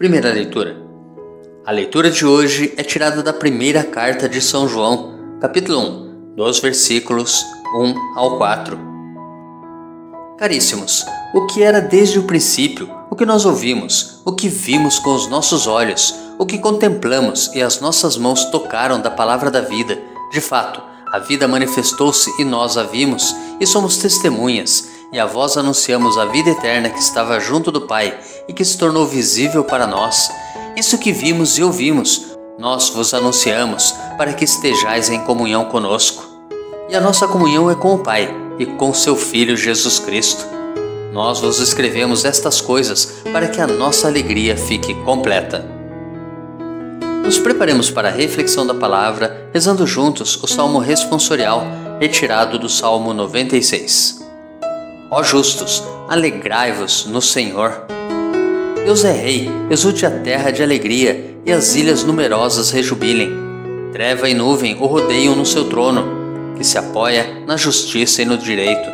Primeira leitura. A leitura de hoje é tirada da primeira carta de São João, capítulo 1, dos versículos 1 ao 4. Caríssimos, o que era desde o princípio, o que nós ouvimos, o que vimos com os nossos olhos, o que contemplamos e as nossas mãos tocaram da palavra da vida, de fato, a vida manifestou-se e nós a vimos, e somos testemunhas, e a vós anunciamos a vida eterna que estava junto do Pai e que se tornou visível para nós. Isso que vimos e ouvimos, nós vos anunciamos, para que estejais em comunhão conosco. E a nossa comunhão é com o Pai e com seu Filho Jesus Cristo. Nós vos escrevemos estas coisas para que a nossa alegria fique completa. Nos preparemos para a reflexão da palavra, rezando juntos o salmo responsorial retirado do Salmo 96. Ó justos, alegrai-vos no Senhor. Deus é Rei, exulte a terra de alegria e as ilhas numerosas rejubilem. Treva e nuvem o rodeiam no seu trono, que se apoia na justiça e no direito.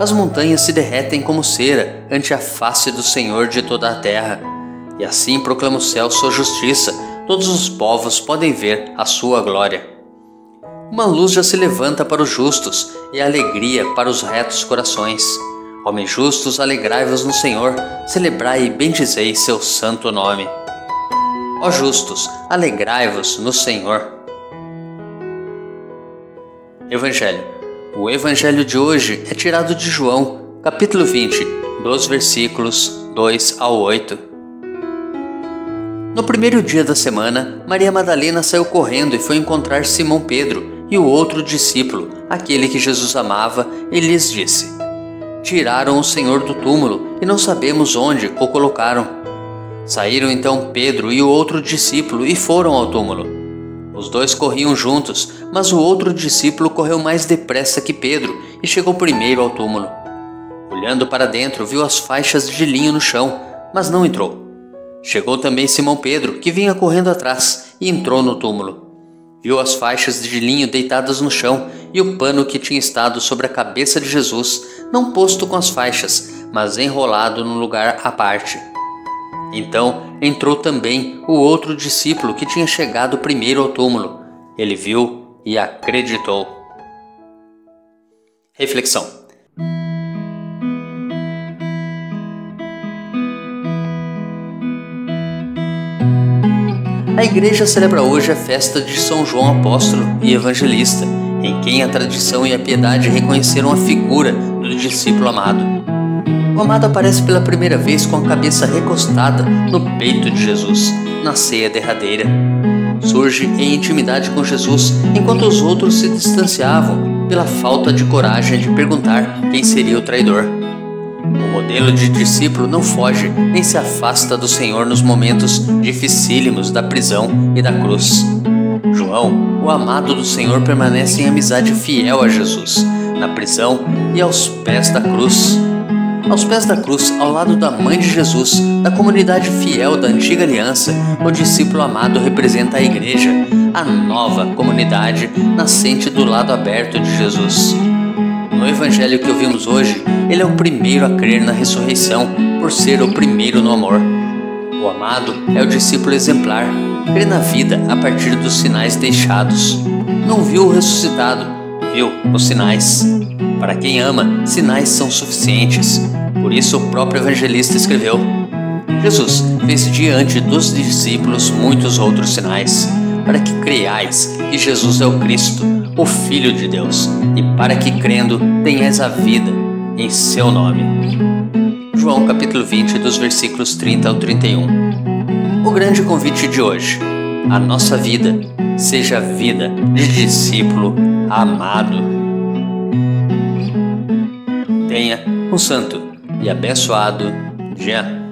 As montanhas se derretem como cera ante a face do Senhor de toda a terra. E assim proclama o céu sua justiça, todos os povos podem ver a sua glória. Uma luz já se levanta para os justos e alegria para os retos corações. Homens justos, alegrai-vos no Senhor, celebrai e bendizei seu santo nome. Ó justos, alegrai-vos no Senhor. Evangelho o evangelho de hoje é tirado de João, capítulo 20, dos versículos 2 ao 8. No primeiro dia da semana, Maria Madalena saiu correndo e foi encontrar Simão Pedro e o outro discípulo, aquele que Jesus amava, e lhes disse: Tiraram o Senhor do túmulo e não sabemos onde o colocaram. Saíram então Pedro e o outro discípulo e foram ao túmulo. Os dois corriam juntos, mas o outro discípulo correu mais depressa que Pedro e chegou primeiro ao túmulo. Olhando para dentro, viu as faixas de linho no chão, mas não entrou. Chegou também Simão Pedro, que vinha correndo atrás, e entrou no túmulo. Viu as faixas de linho deitadas no chão e o pano que tinha estado sobre a cabeça de Jesus, não posto com as faixas, mas enrolado num lugar à parte. Então entrou também o outro discípulo que tinha chegado primeiro ao túmulo. Ele viu e acreditou. Reflexão: A igreja celebra hoje a festa de São João Apóstolo e Evangelista, em quem a tradição e a piedade reconheceram a figura do discípulo amado. O amado aparece pela primeira vez com a cabeça recostada no peito de Jesus, na ceia derradeira. Surge em intimidade com Jesus enquanto os outros se distanciavam pela falta de coragem de perguntar quem seria o traidor. O modelo de discípulo não foge nem se afasta do Senhor nos momentos dificílimos da prisão e da cruz. João, o amado do Senhor, permanece em amizade fiel a Jesus, na prisão e aos pés da cruz. Aos pés da cruz, ao lado da mãe de Jesus, da comunidade fiel da antiga aliança, o discípulo amado representa a igreja, a nova comunidade nascente do lado aberto de Jesus. No evangelho que ouvimos hoje, ele é o primeiro a crer na ressurreição, por ser o primeiro no amor. O amado é o discípulo exemplar, crê na vida a partir dos sinais deixados. Não viu o ressuscitado, viu os sinais. Para quem ama, sinais são suficientes. Por isso, o próprio evangelista escreveu: Jesus fez diante dos discípulos muitos outros sinais, para que creiais que Jesus é o Cristo, o Filho de Deus, e para que crendo tenhais a vida em seu nome. João capítulo 20, dos versículos 30 ao 31. O grande convite de hoje: a nossa vida seja a vida de discípulo amado tenha um santo e abençoado dia.